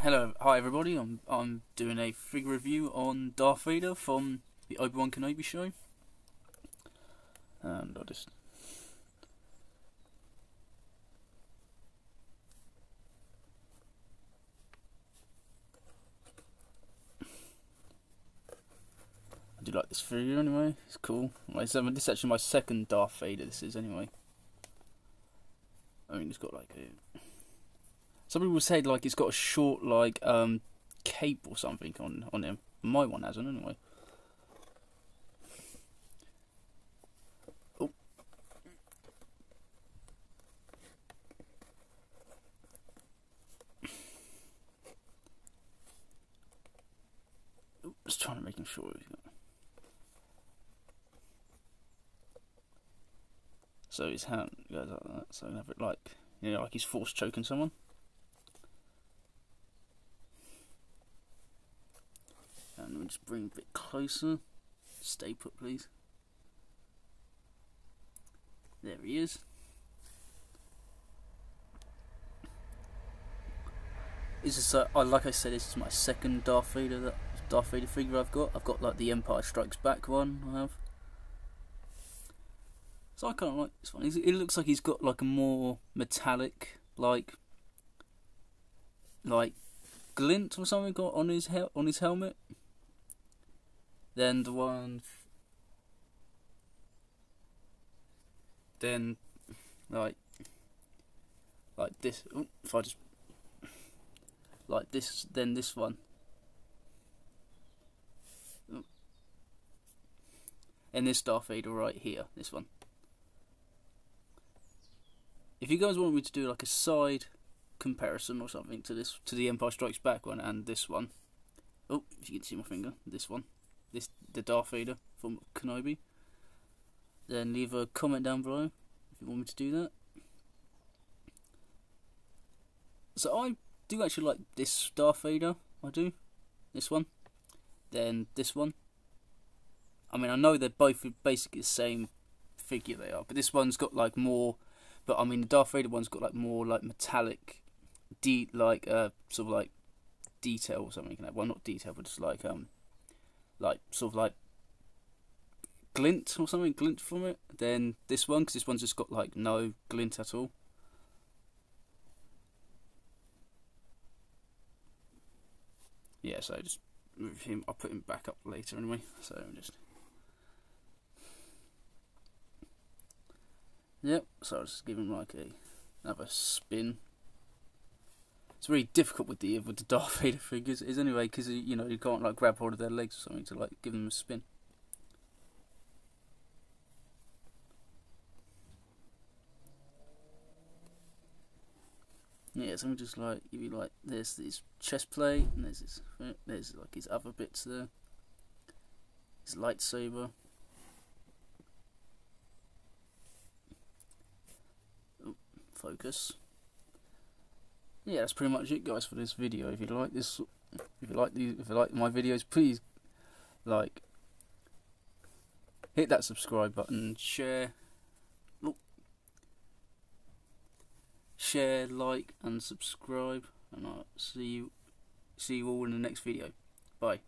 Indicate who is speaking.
Speaker 1: hello, hi everybody. I'm I'm doing a figure review on Darth Vader from the Obi Wan Kenobi show, and I'll just. I do like this figure anyway. It's cool. This is actually my second Darth Vader. This is anyway. I mean, it's got like a some people say like it's got a short like um cape or something on on him. My one hasn't anyway. Oh. Just trying to make sure. So his hand goes like that. So have it like you know, like he's force choking someone. And we'll just bring a bit closer. Stay put, please. There he is. This is uh, like I said, this is my second Darth Vader that Darth Vader figure I've got. I've got like the Empire Strikes Back one. I have. So I kind of like this one. It looks like he's got like a more metallic, like, like glint or something got on his on his helmet. Then the one. Then, like, like this. Oh, if I just like this, then this one. And this Darth Vader right here, this one. If you guys want me to do like a side comparison or something to this, to the Empire Strikes Back one and this one. Oh, if you can see my finger, this one this the Darth Vader from Kenobi, then leave a comment down below if you want me to do that. So I do actually like this Darth Vader. I do this one, then this one. I mean, I know they're both basically the same figure they are, but this one's got like more. But I mean, the Darth Vader one's got like more like metallic, deep like uh sort of like detail or something. Well, not detail, but just like um like sort of like glint or something, glint from it. Then this one, because this one's just got like no glint at all. Yeah, so just move him. I'll put him back up later anyway. So I'm just. Yep, so I'll just give him like a another spin it's really difficult with the with the Darth Vader figures is anyway because uh, you know you can't like grab hold of their legs or something to like give them a spin. Yeah, something just like if you like there's this chest plate and there's there's like his other bits there. His lightsaber. Focus yeah, that's pretty much it, guys, for this video. If you like this, if you like these, if you like my videos, please like, hit that subscribe button, share, look, share, like, and subscribe, and I'll see you, see you all in the next video. Bye.